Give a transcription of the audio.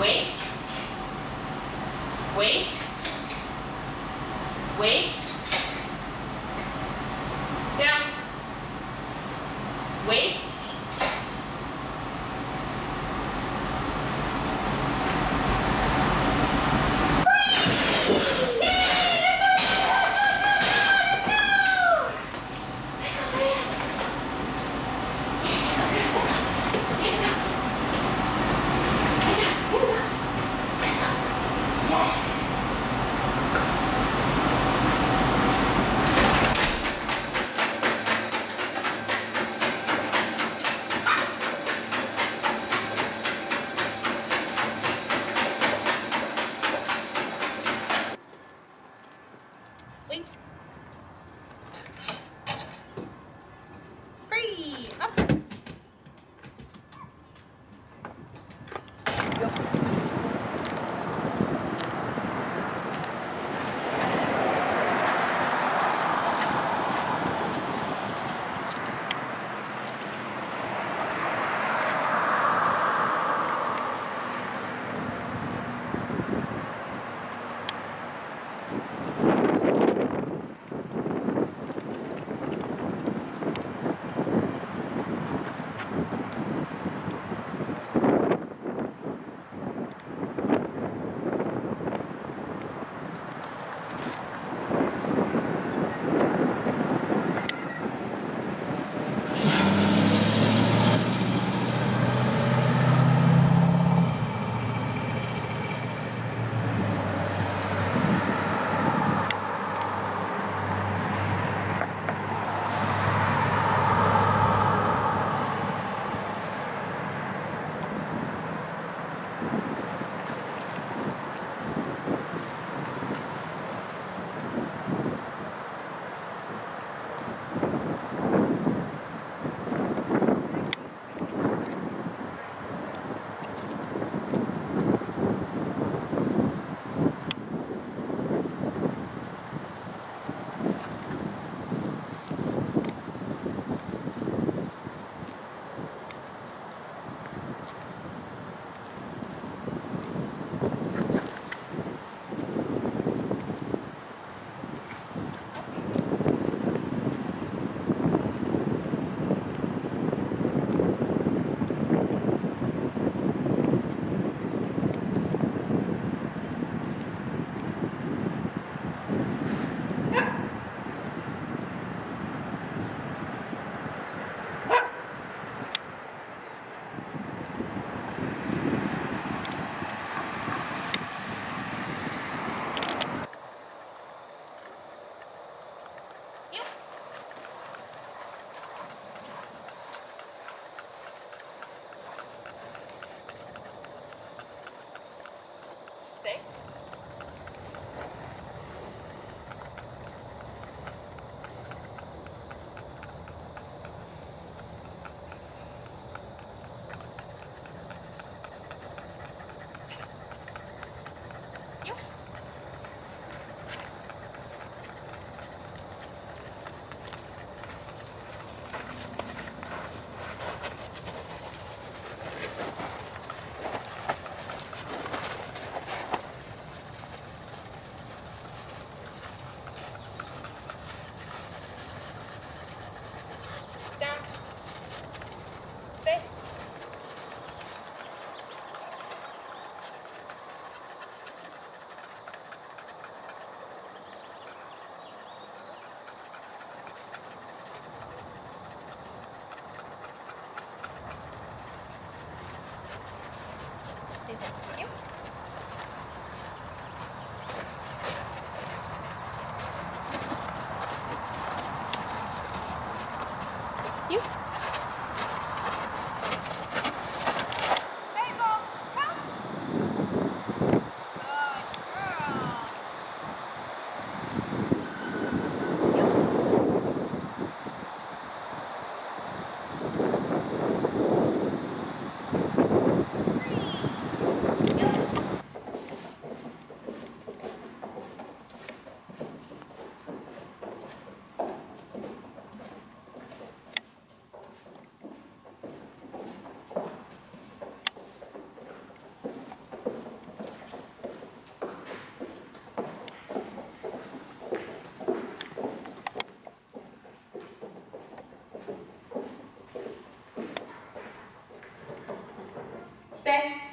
Wait. Wait. Wait. Down. Wait. Wait. Stay.